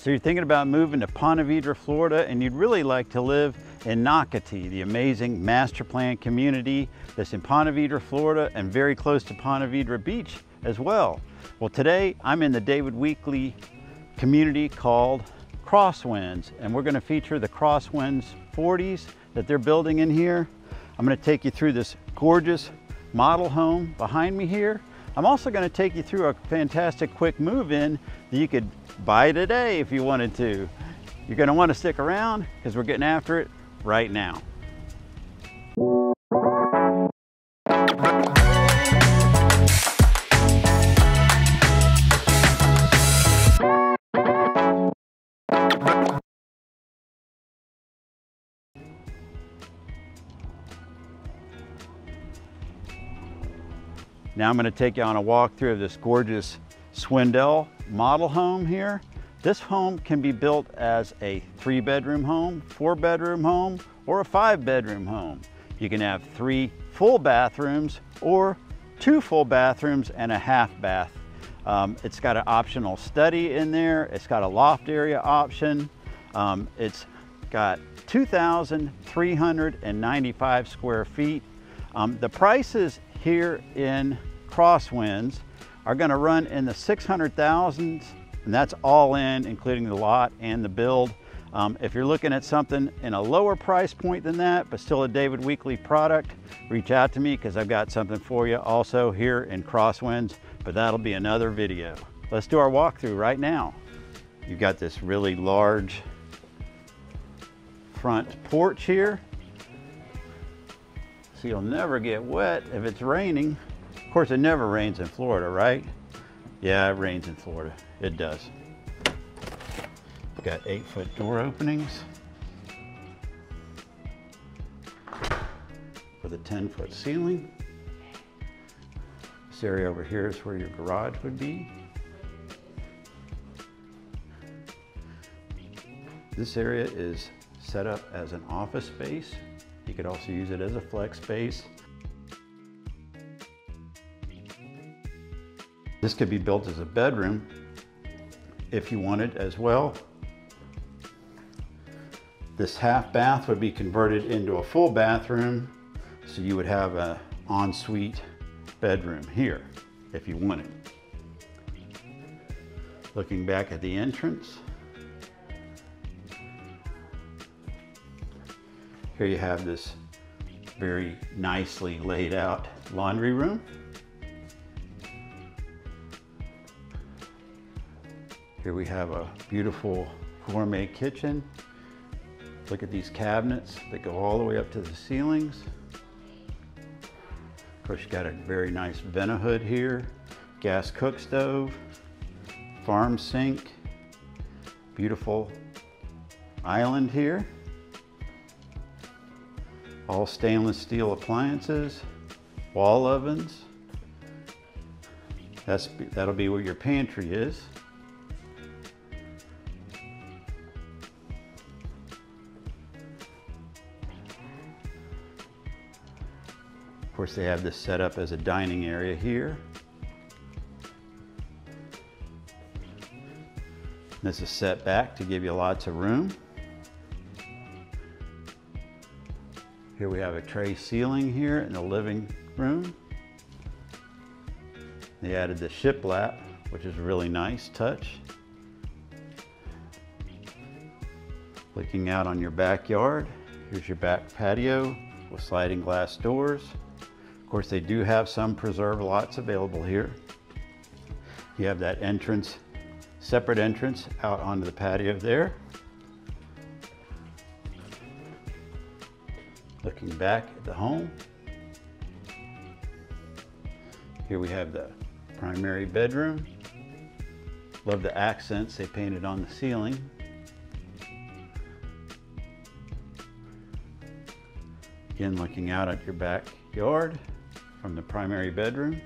So you're thinking about moving to Ponte Vedra, Florida, and you'd really like to live in Nocatee, the amazing master plan community that's in Ponte Vedra, Florida, and very close to Ponte Vedra Beach as well. Well, today I'm in the David Weekley community called Crosswinds, and we're gonna feature the Crosswinds 40s that they're building in here. I'm gonna take you through this gorgeous model home behind me here. I'm also gonna take you through a fantastic quick move-in that you could buy today if you wanted to. You're gonna wanna stick around because we're getting after it right now. Now I'm gonna take you on a walkthrough of this gorgeous Swindell model home here. This home can be built as a three bedroom home, four bedroom home, or a five bedroom home. You can have three full bathrooms or two full bathrooms and a half bath. Um, it's got an optional study in there. It's got a loft area option. Um, it's got 2,395 square feet. Um, the prices here in Crosswinds are gonna run in the 600,000s and that's all in, including the lot and the build. Um, if you're looking at something in a lower price point than that, but still a David Weekley product, reach out to me because I've got something for you also here in Crosswinds, but that'll be another video. Let's do our walkthrough right now. You've got this really large front porch here. So you'll never get wet if it's raining. Of course, it never rains in Florida, right? Yeah, it rains in Florida. It does. Got eight foot door openings. For the 10 foot ceiling. This area over here is where your garage would be. This area is set up as an office space. You could also use it as a flex space. This could be built as a bedroom if you wanted as well. This half bath would be converted into a full bathroom. So you would have an ensuite bedroom here if you wanted. Looking back at the entrance. Here you have this very nicely laid out laundry room. Here we have a beautiful gourmet kitchen. Look at these cabinets that go all the way up to the ceilings. Of course, you got a very nice Vent-A-Hood here, gas cook stove, farm sink, beautiful island here. All stainless steel appliances, wall ovens. That's, that'll be where your pantry is. Course, they have this set up as a dining area here. This is set back to give you lots of room. Here we have a tray ceiling here in the living room. They added the shiplap, which is a really nice touch. Looking out on your backyard, here's your back patio with sliding glass doors. Of course, they do have some preserve lots available here. You have that entrance, separate entrance out onto the patio there. Looking back at the home. Here we have the primary bedroom. Love the accents they painted on the ceiling. Again, looking out at your backyard from the primary bedroom.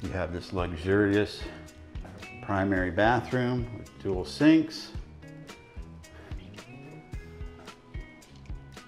You have this luxurious primary bathroom with dual sinks.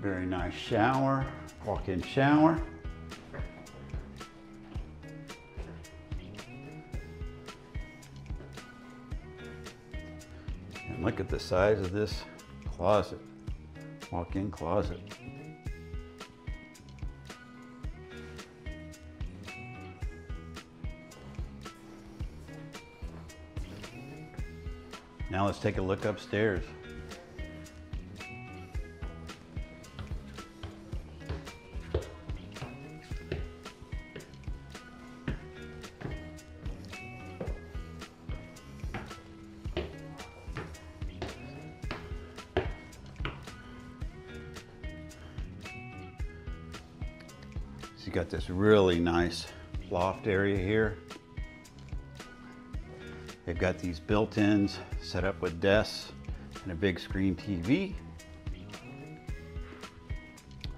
Very nice shower, walk-in shower. At the size of this closet, walk-in closet. Now let's take a look upstairs. So you got this really nice loft area here. They've got these built-ins set up with desks and a big screen TV.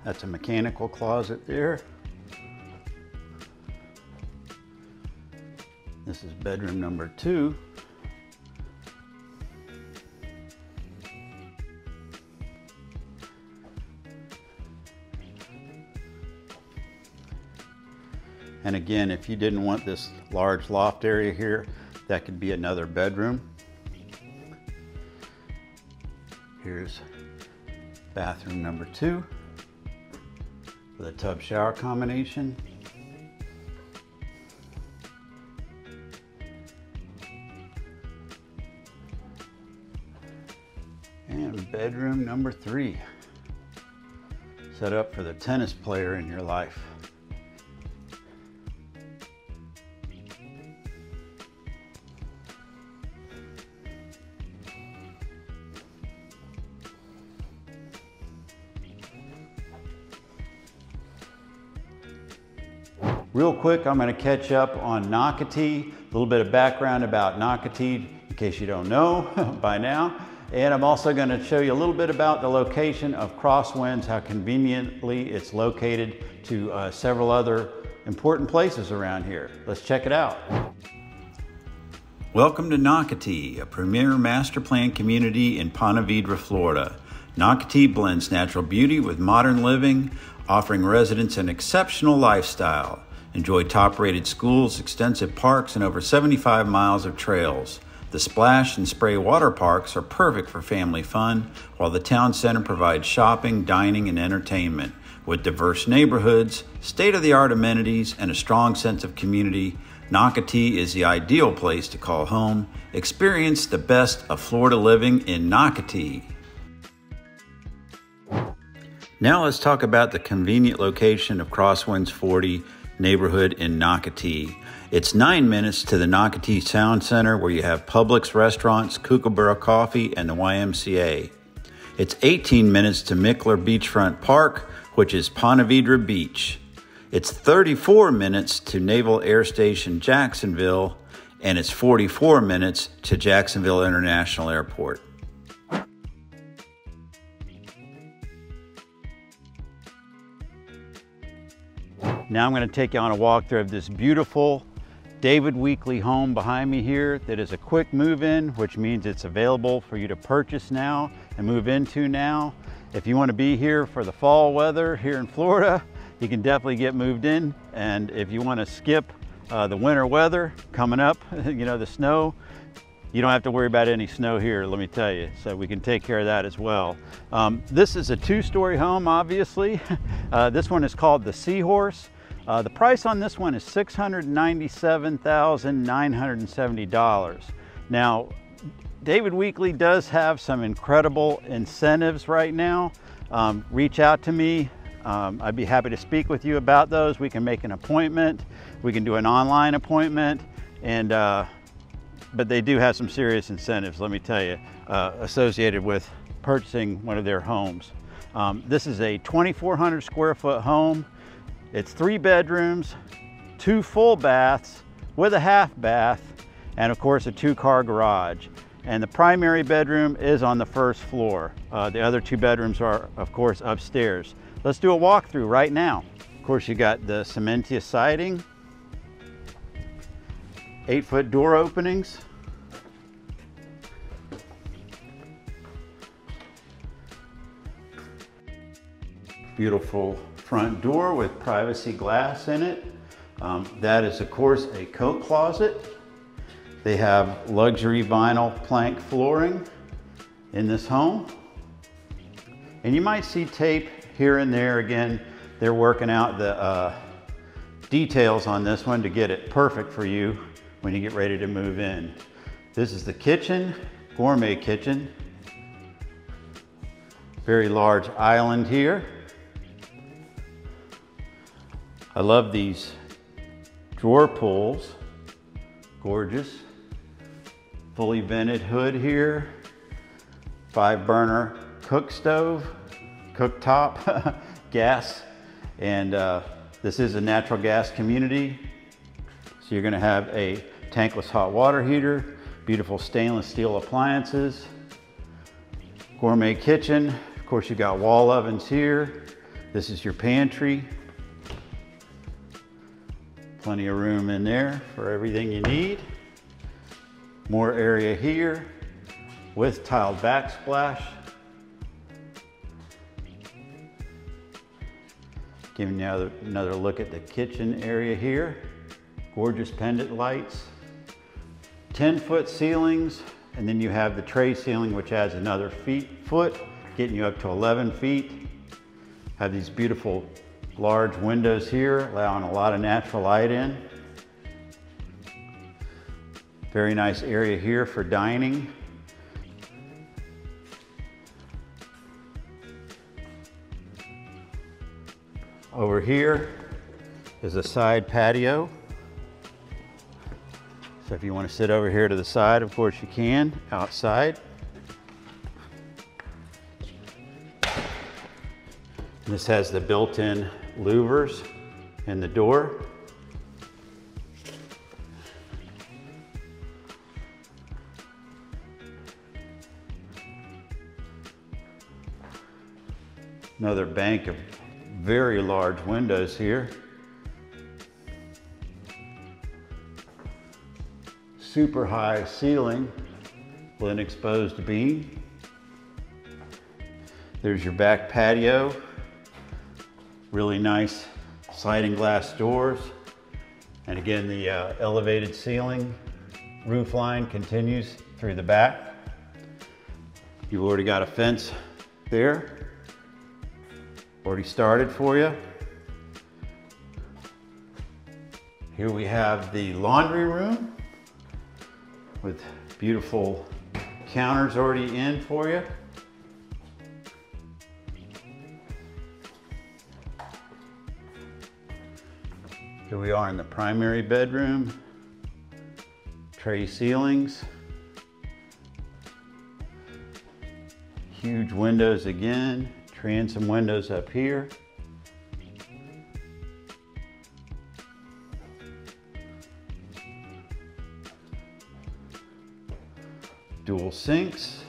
That's a mechanical closet there. This is bedroom number two. And again, if you didn't want this large loft area here, that could be another bedroom. Here's bathroom number two with a tub shower combination. And bedroom number three, set up for the tennis player in your life. Real quick, I'm going to catch up on Nocatee, a little bit of background about Nocatee in case you don't know by now. And I'm also going to show you a little bit about the location of Crosswinds, how conveniently it's located to uh, several other important places around here. Let's check it out. Welcome to Nocatee, a premier master plan community in Ponte Vedra, Florida. Nocatee blends natural beauty with modern living, offering residents an exceptional lifestyle. Enjoy top rated schools, extensive parks, and over 75 miles of trails. The splash and spray water parks are perfect for family fun, while the town center provides shopping, dining, and entertainment. With diverse neighborhoods, state of the art amenities, and a strong sense of community, Nocatee is the ideal place to call home. Experience the best of Florida living in Nocatee. Now let's talk about the convenient location of Crosswinds 40 neighborhood in Nocatee. It's nine minutes to the Nocatee Town Center where you have Publix restaurants, Kookaburra Coffee, and the YMCA. It's 18 minutes to Mickler Beachfront Park, which is Ponte Vedra Beach. It's 34 minutes to Naval Air Station Jacksonville, and it's 44 minutes to Jacksonville International Airport. Now I'm going to take you on a walkthrough of this beautiful David Weekley home behind me here that is a quick move-in, which means it's available for you to purchase now and move into now. If you want to be here for the fall weather here in Florida, you can definitely get moved in. And if you want to skip uh, the winter weather coming up, you know, the snow, you don't have to worry about any snow here, let me tell you. So we can take care of that as well. Um, this is a two-story home, obviously. Uh, this one is called the Seahorse. Uh, the price on this one is $697,970. Now, David Weekley does have some incredible incentives right now. Um, reach out to me. Um, I'd be happy to speak with you about those. We can make an appointment. We can do an online appointment. And, uh, but they do have some serious incentives, let me tell you, uh, associated with purchasing one of their homes. Um, this is a 2,400 square foot home. It's three bedrooms, two full baths with a half bath, and of course a two car garage. And the primary bedroom is on the first floor. Uh, the other two bedrooms are of course upstairs. Let's do a walkthrough right now. Of course you got the cementia siding, eight foot door openings, beautiful front door with privacy glass in it. Um, that is of course a coat closet. They have luxury vinyl plank flooring in this home. And you might see tape here and there. Again, they're working out the uh, details on this one to get it perfect for you when you get ready to move in. This is the kitchen, gourmet kitchen. Very large island here. I love these drawer pulls. Gorgeous. Fully vented hood here. Five burner cook stove, cooktop, gas. And uh, this is a natural gas community. So you're gonna have a tankless hot water heater, beautiful stainless steel appliances, gourmet kitchen. Of course, you've got wall ovens here. This is your pantry. Plenty of room in there for everything you need. More area here with tiled backsplash. Giving you another look at the kitchen area here. Gorgeous pendant lights. 10 foot ceilings, and then you have the tray ceiling, which adds another feet, foot, getting you up to 11 feet. Have these beautiful large windows here, allowing a lot of natural light in. Very nice area here for dining. Over here is a side patio. So if you want to sit over here to the side, of course you can, outside. This has the built-in louvers in the door. Another bank of very large windows here. Super high ceiling with an exposed beam. There's your back patio Really nice sliding glass doors. And again, the uh, elevated ceiling roof line continues through the back. You've already got a fence there. Already started for you. Here we have the laundry room with beautiful counters already in for you. Here we are in the primary bedroom. Tray ceilings. Huge windows again. Transom windows up here. Dual sinks.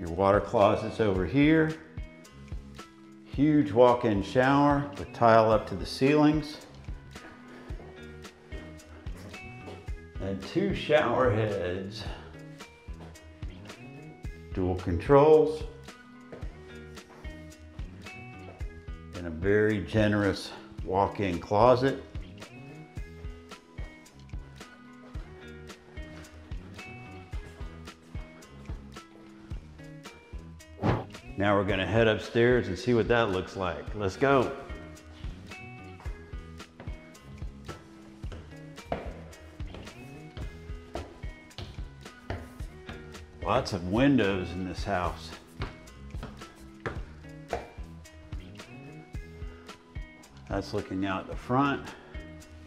Your water closets over here. Huge walk-in shower with tile up to the ceilings. And two shower heads. Dual controls. And a very generous walk-in closet. Now we're gonna head upstairs and see what that looks like. Let's go. Lots of windows in this house. That's looking out the front,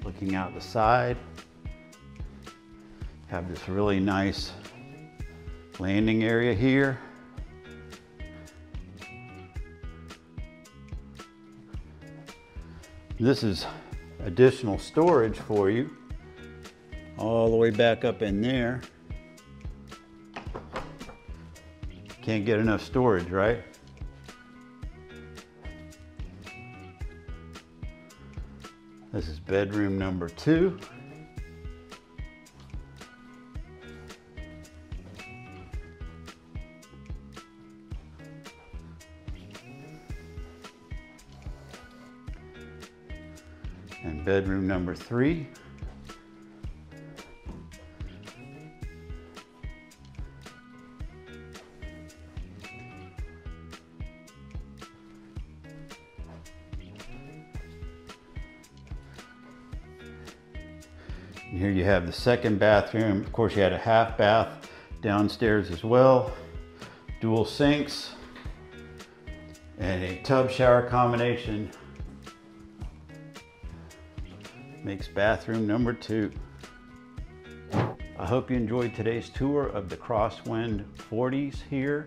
looking out the side. Have this really nice landing area here. This is additional storage for you all the way back up in there. Can't get enough storage, right? This is bedroom number two. bedroom number three. And here you have the second bathroom. Of course, you had a half bath downstairs as well. Dual sinks and a tub shower combination makes bathroom number two. I hope you enjoyed today's tour of the Crosswind 40s here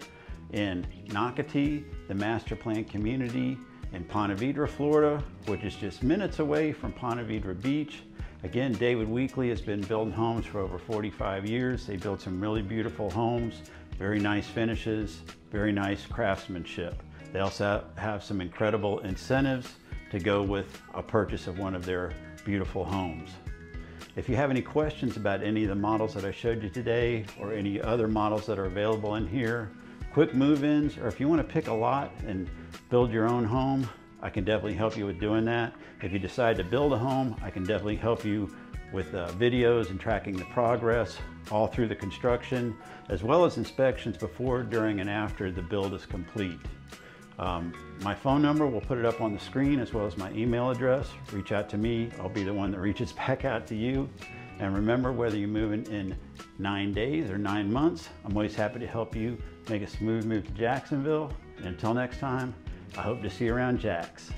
in Nocatee, the master plan community in Ponte Vedra, Florida, which is just minutes away from Ponte Vedra Beach. Again, David Weekley has been building homes for over 45 years. They built some really beautiful homes, very nice finishes, very nice craftsmanship. They also have some incredible incentives to go with a purchase of one of their beautiful homes. If you have any questions about any of the models that I showed you today or any other models that are available in here, quick move-ins, or if you want to pick a lot and build your own home, I can definitely help you with doing that. If you decide to build a home, I can definitely help you with uh, videos and tracking the progress all through the construction, as well as inspections before, during, and after the build is complete. Um, my phone number, we'll put it up on the screen as well as my email address. Reach out to me. I'll be the one that reaches back out to you. And remember, whether you're moving in nine days or nine months, I'm always happy to help you make a smooth move to Jacksonville. And until next time, I hope to see you around Jax.